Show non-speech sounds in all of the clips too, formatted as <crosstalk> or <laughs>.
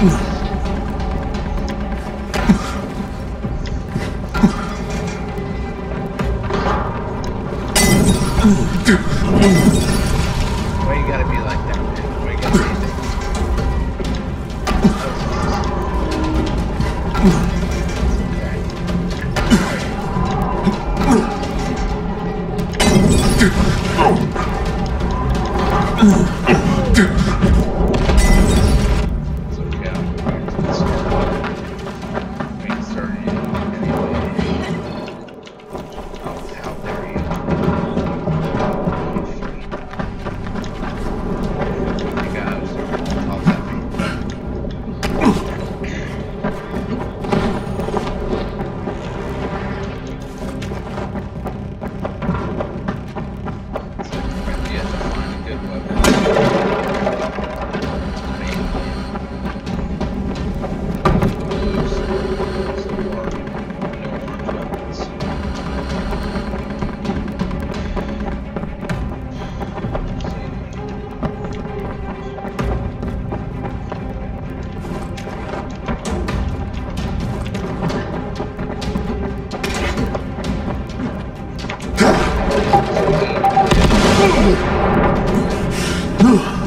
Why Pretty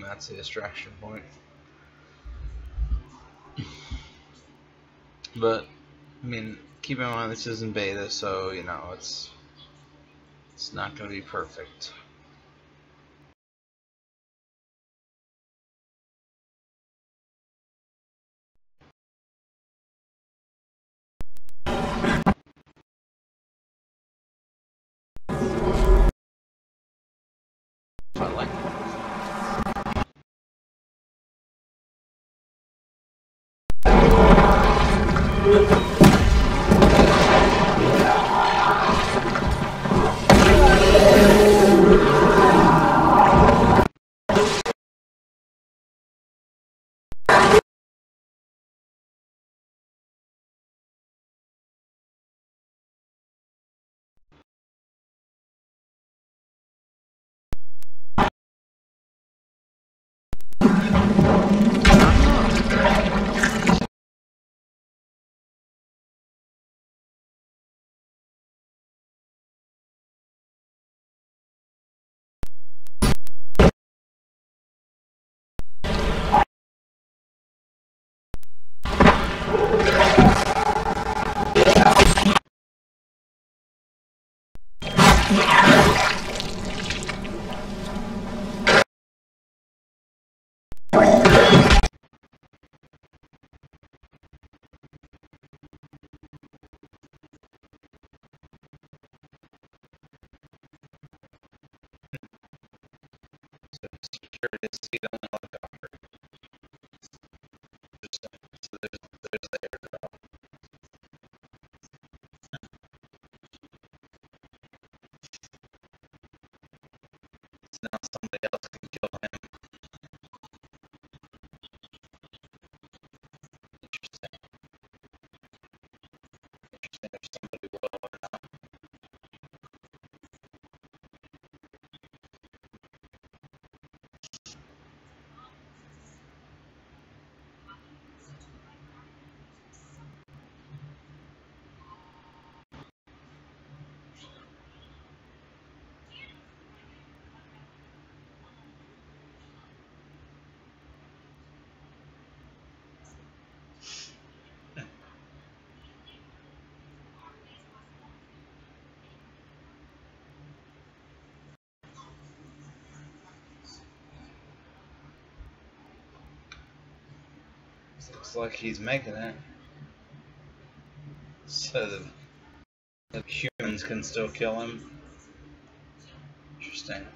That's the distraction point. But, I mean, keep in mind this isn't beta, so, you know, it's, it's not going to be perfect. Looks like he's making it. So the, the humans can still kill him. Interesting.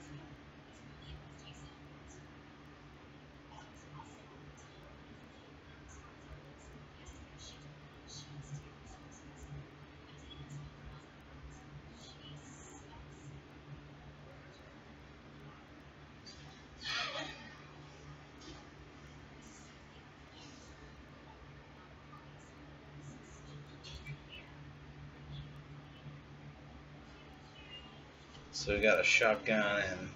So we got a shotgun and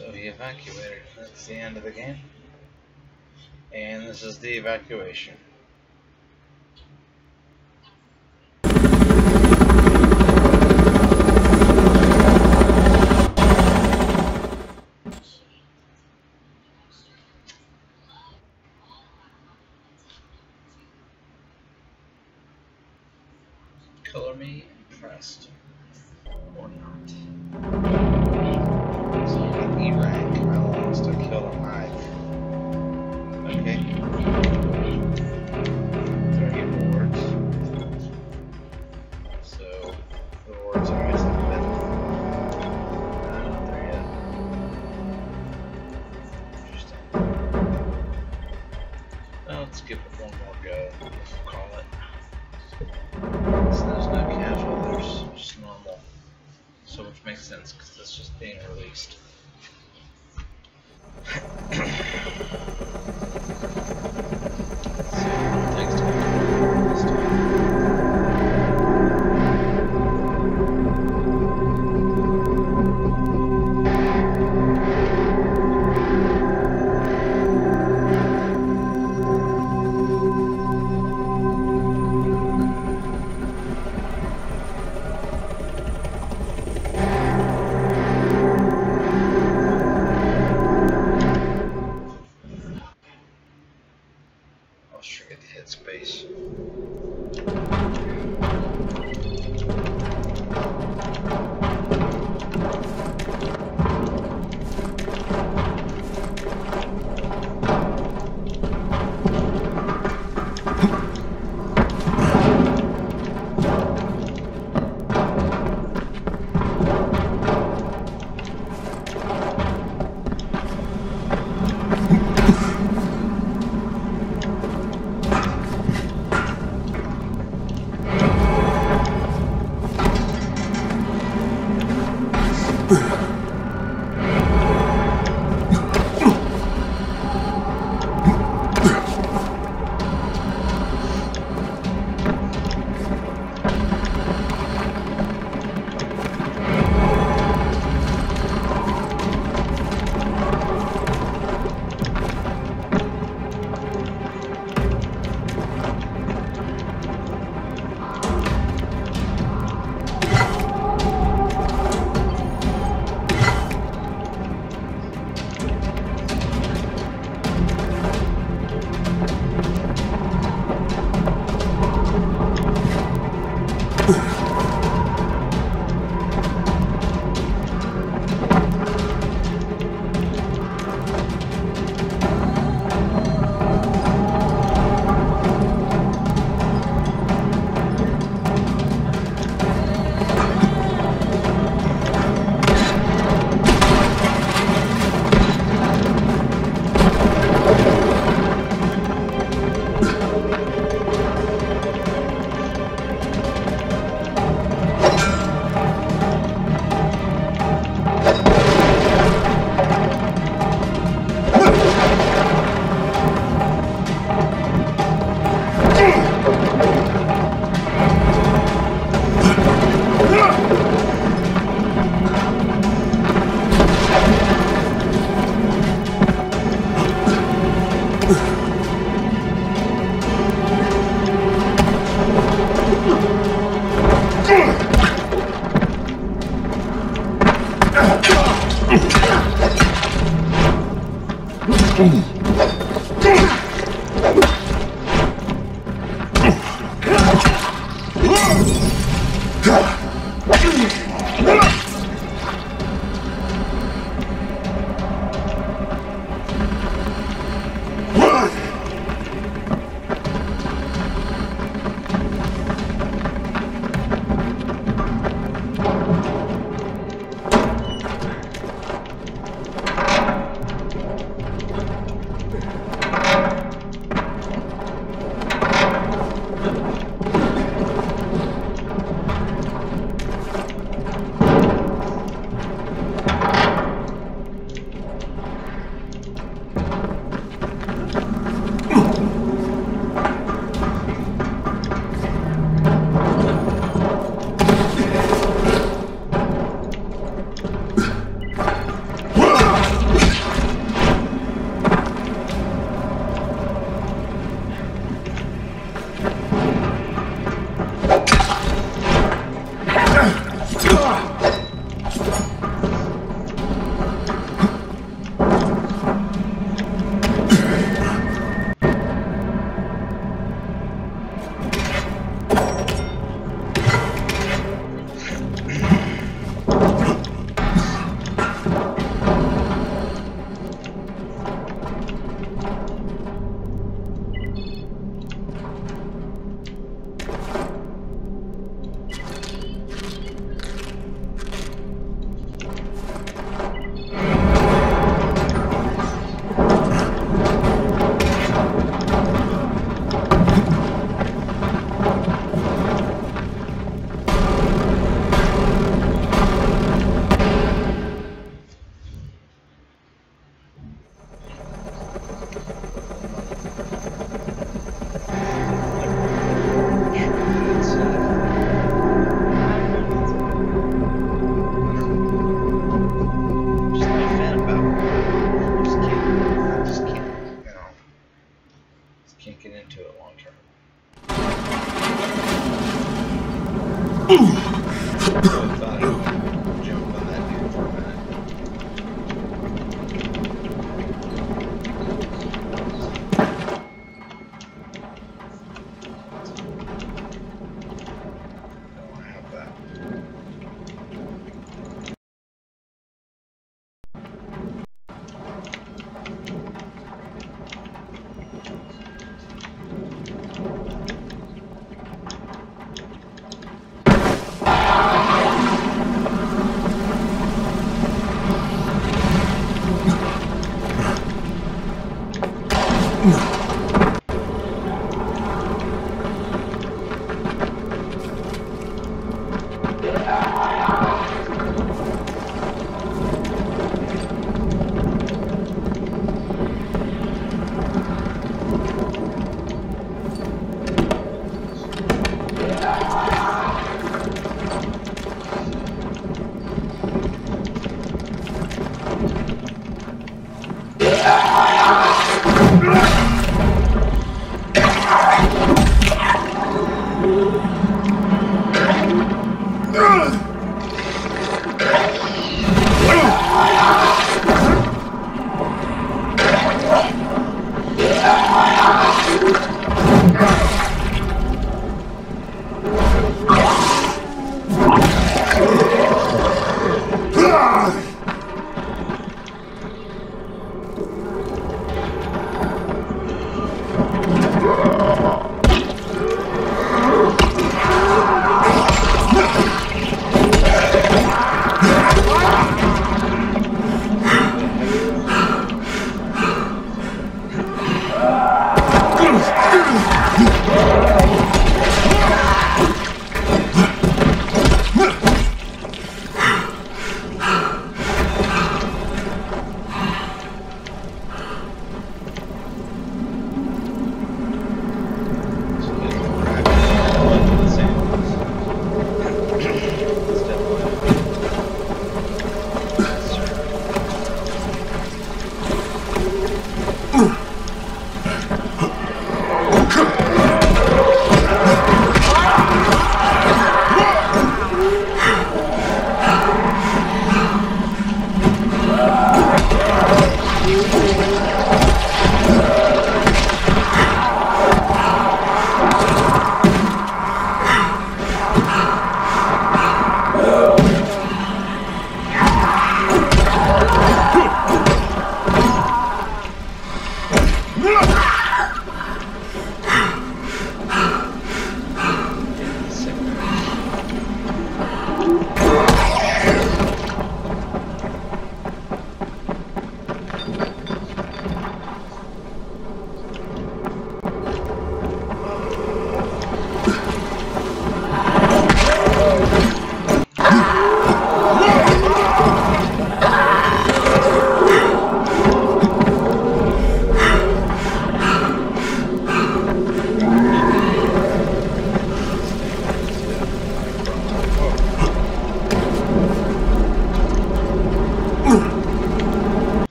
So he evacuated. That's the end of the game. And this is the evacuation.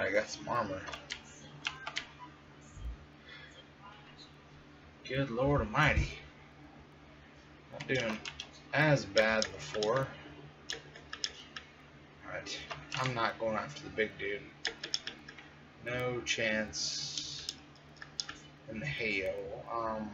Alright, I got some armor. Good Lord Almighty. Not doing as bad before. Alright, I'm not going after the big dude. No chance in the hail. Um,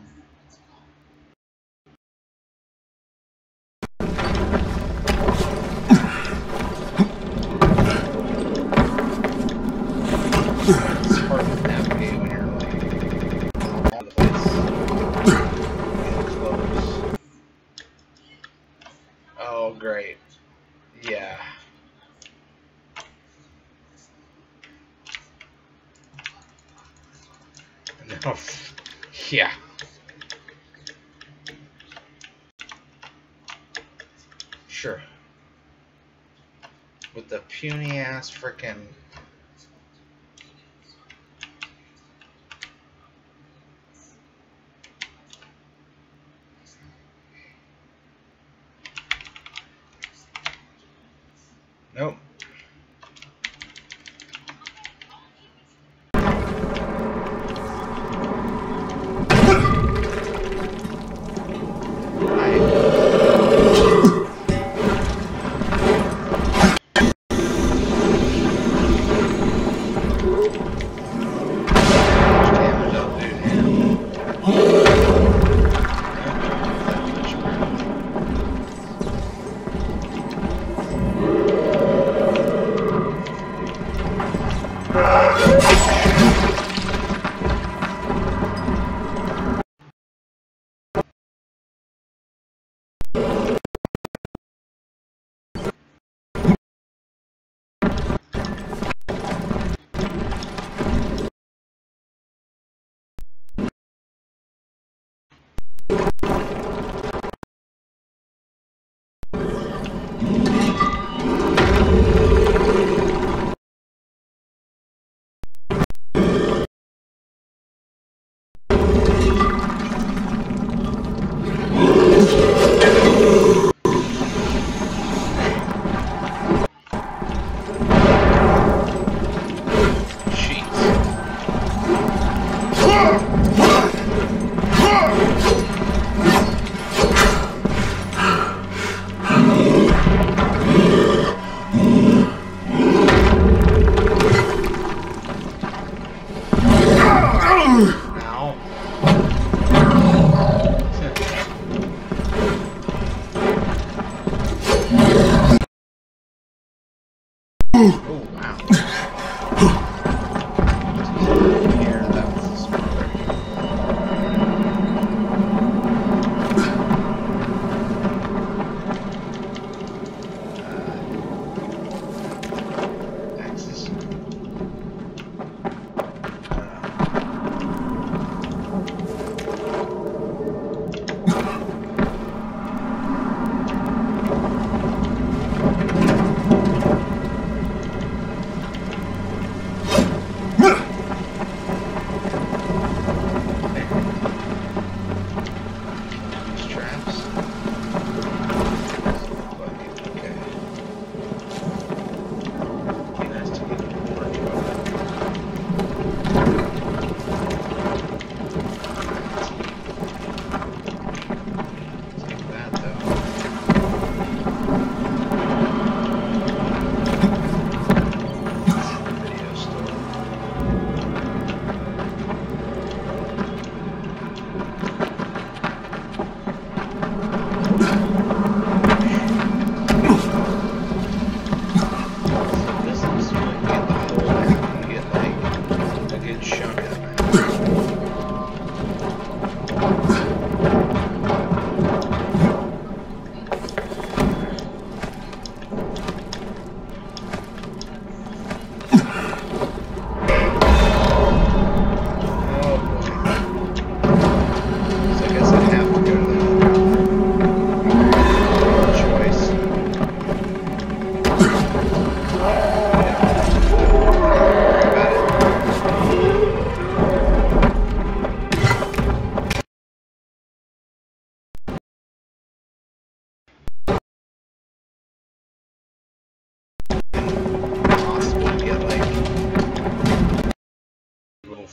great. Yeah. No. <laughs> Yeah. Sure. With the puny ass frickin'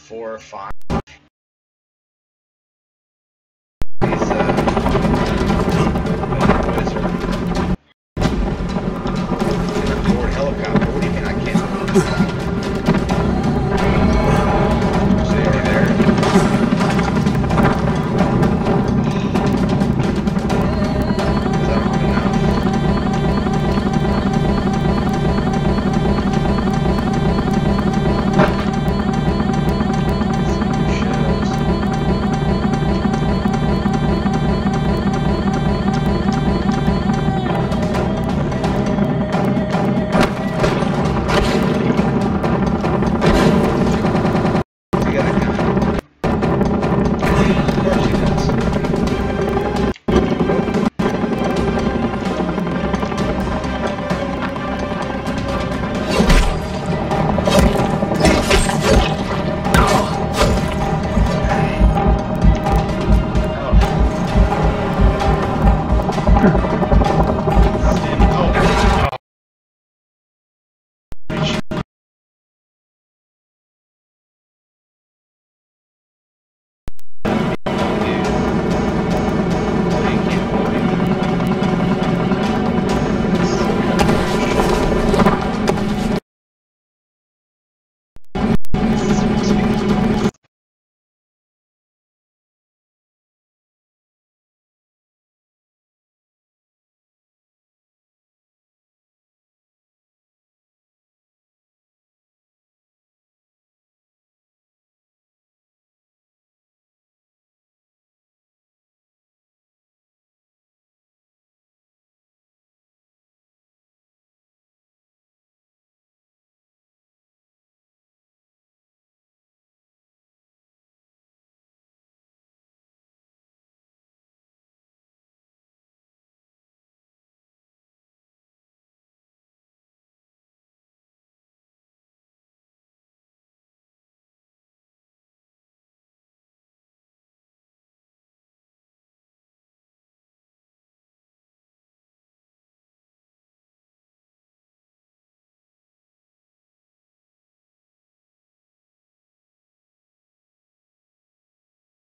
four or five.